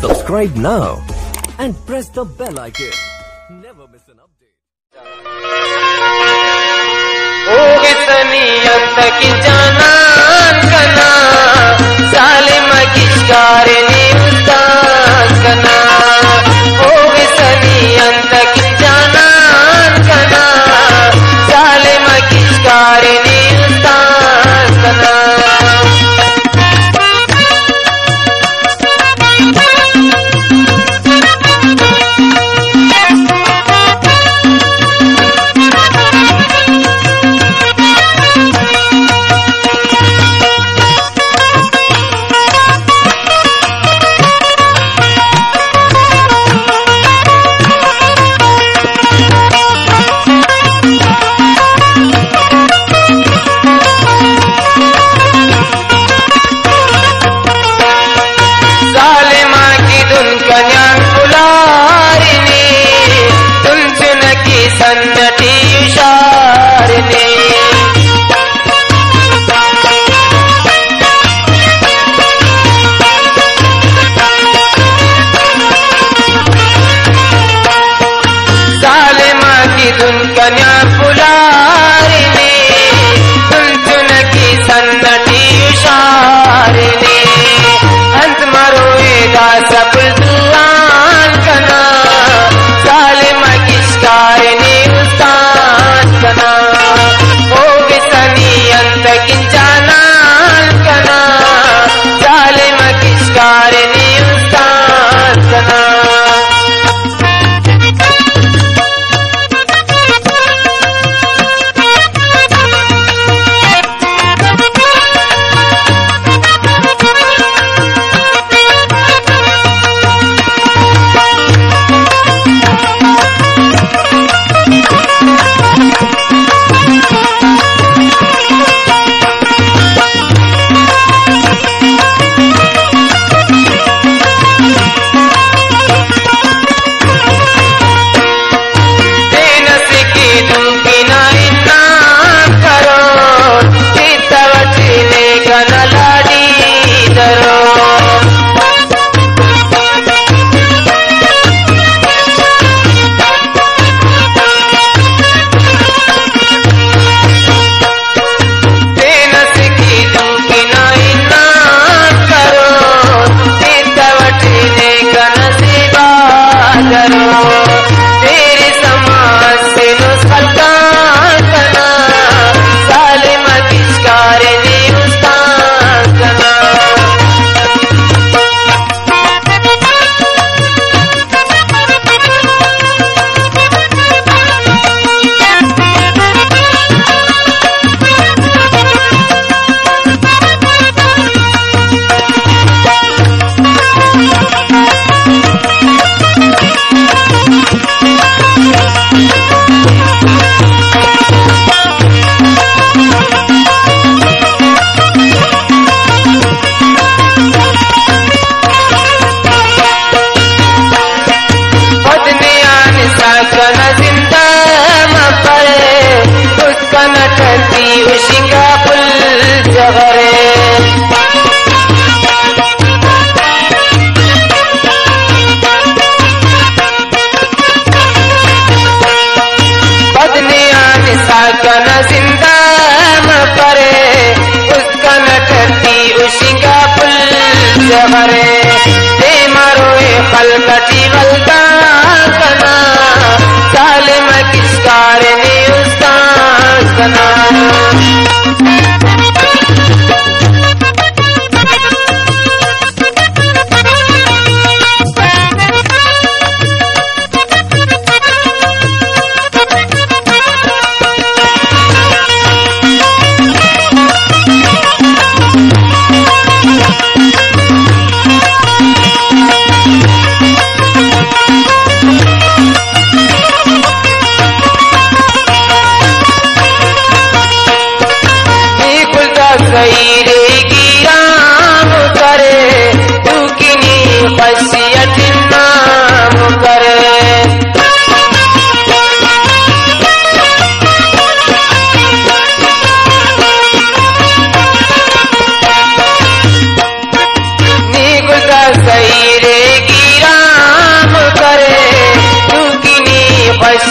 Subscribe now and press the bell icon. Never miss an update. ಹೋಗೆ ಸನಿ ಅಂತ ಕಿ ಜಾನ पटी वलदा कल मतीकार पैसा